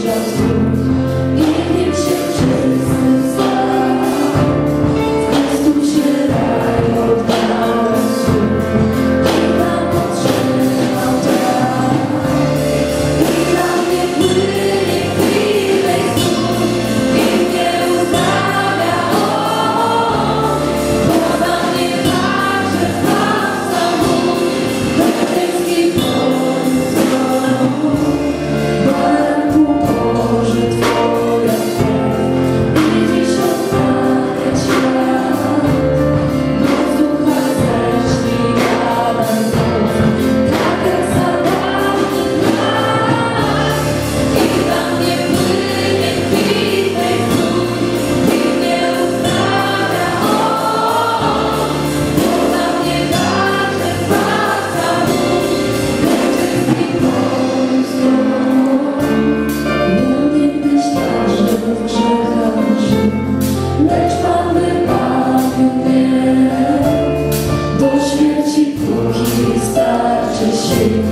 just 是寻